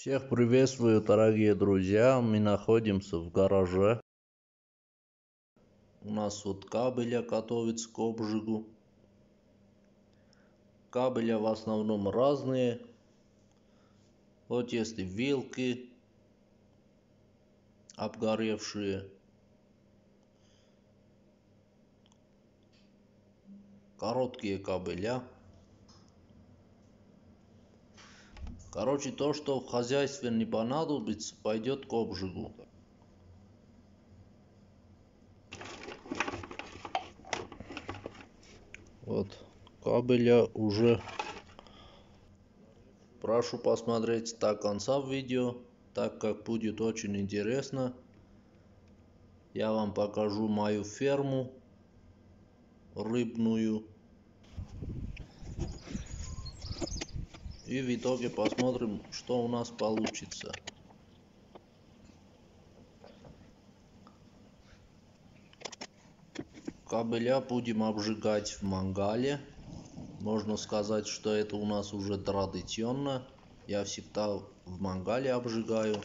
Всех приветствую, дорогие друзья. Мы находимся в гараже. У нас вот кабеля готовится к обжигу. Кабеля в основном разные. Вот есть и вилки обгоревшие. Короткие кабеля. Короче, то, что в хозяйстве не понадобится, пойдет к обжигу. Вот, кабеля уже. Прошу посмотреть до конца видео, так как будет очень интересно. Я вам покажу мою ферму рыбную. И в итоге посмотрим, что у нас получится. Кабеля будем обжигать в мангале. Можно сказать, что это у нас уже традиционно. Я всегда в мангале обжигаю.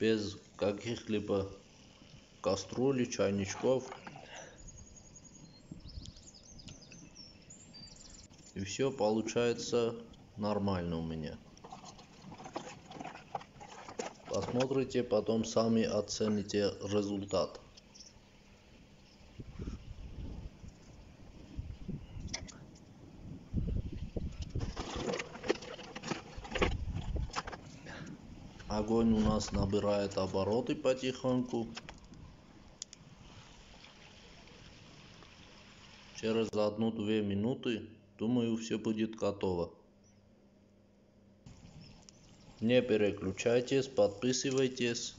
Без каких-либо кастрюли, чайничков. И все получается нормально у меня. Посмотрите, потом сами оцените результат. Огонь у нас набирает обороты потихоньку. Через одну-две минуты Думаю, все будет готово. Не переключайтесь, подписывайтесь.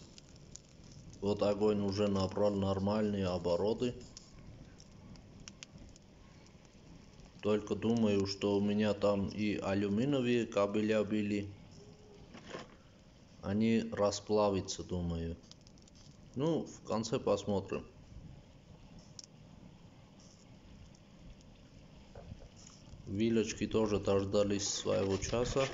Вот огонь уже набрал нормальные обороты. Только думаю, что у меня там и алюминиевые кабеля были. Они расплавятся, думаю. Ну, в конце посмотрим. Вилочки тоже дождались своего часа.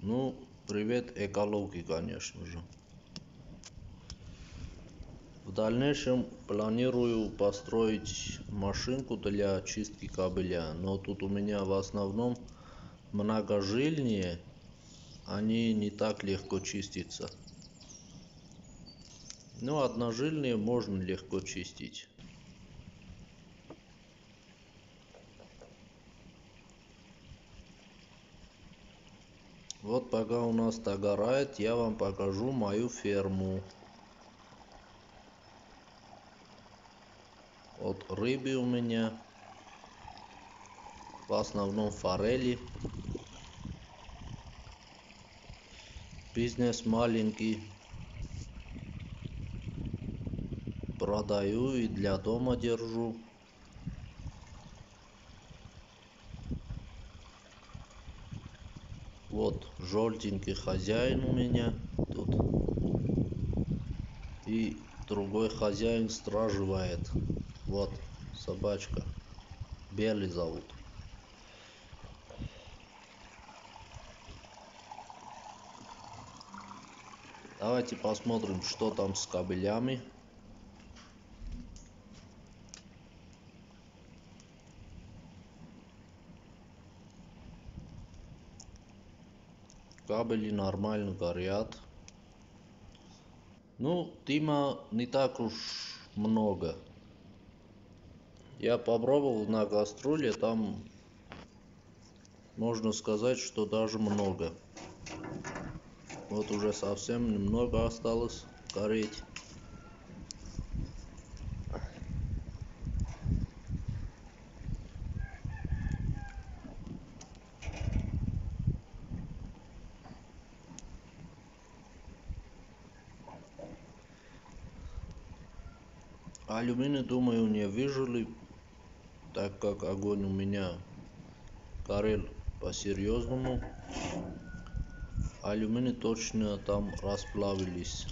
Ну, привет экологии, конечно же. В дальнейшем планирую построить машинку для чистки кабеля, но тут у меня в основном многожильные, они не так легко чистятся. Но ну, одножильные можно легко чистить. Вот пока у нас догорает, я вам покажу мою ферму. Вот рыбы у меня. В основном форели. Бизнес маленький. Продаю и для дома держу. Вот желтенький хозяин у меня тут. И другой хозяин страживает. Вот собачка. Белый зовут. Давайте посмотрим, что там с кабелями. Кабели нормально горят. Ну, дыма не так уж много. Я попробовал на гастроле, там можно сказать, что даже много. Вот уже совсем немного осталось гореть. Алюминий, думаю, не выжили, так как огонь у меня горел по-серьезному. Алюминий точно там расплавились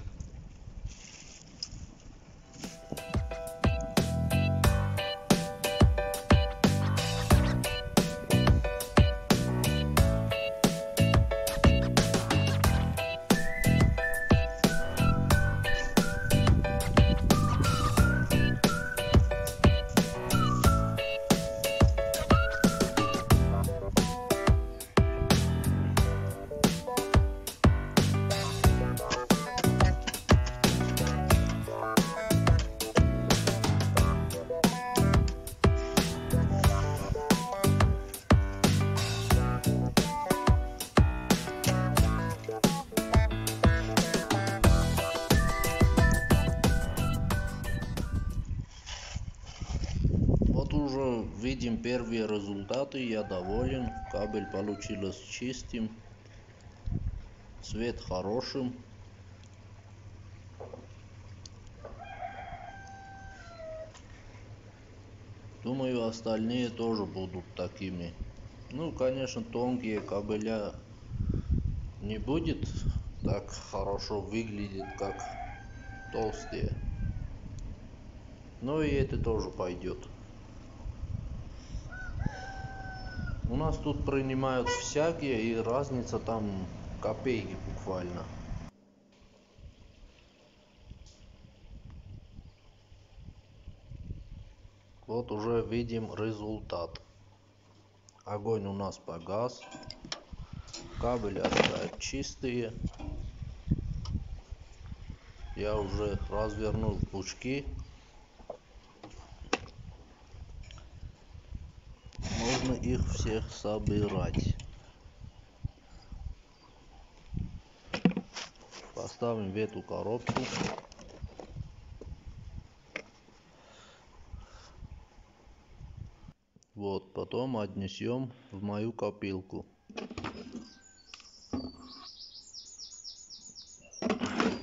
видим первые результаты, я доволен. Кабель получился чистым, цвет хорошим. Думаю, остальные тоже будут такими. Ну, конечно, тонкие кабеля не будет так хорошо выглядит, как толстые. Но и это тоже пойдет. У нас тут принимают всякие и разница там копейки буквально. Вот уже видим результат. Огонь у нас погас. Кабели опять чистые. Я уже развернул пучки. Можно их всех собирать. Поставим в эту коробку. Вот, потом отнесем в мою копилку.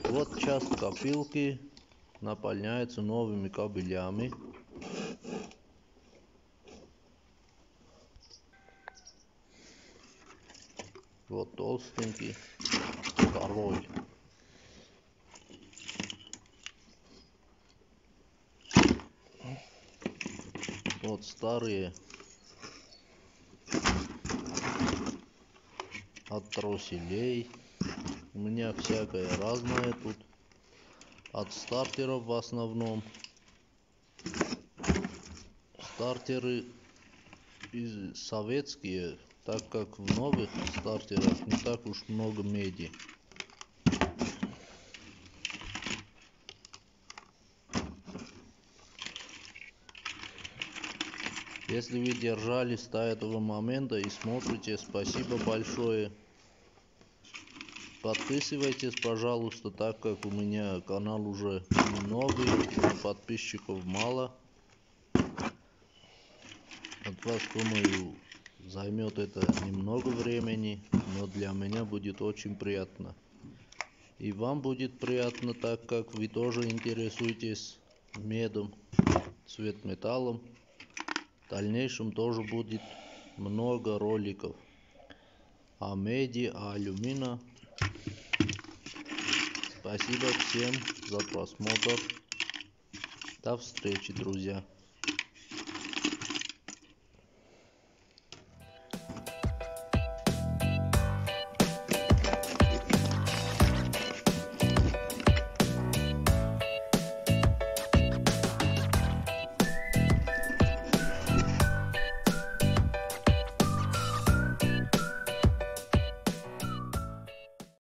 Вот часть копилки наполняется новыми кабелями. Вот толстенький, второй. Вот старые от троселей. У меня всякое разное тут. От стартеров в основном. Стартеры из советские, так как в новых стартерах не так уж много меди. Если вы держались до этого момента и смотрите, спасибо большое. Подписывайтесь, пожалуйста, так как у меня канал уже новый, подписчиков мало. От вас, думаю, займет это немного времени, но для меня будет очень приятно. И вам будет приятно, так как вы тоже интересуетесь медом, цвет металлом. В дальнейшем тоже будет много роликов о меди, о алюмина. Спасибо всем за просмотр. До встречи, друзья.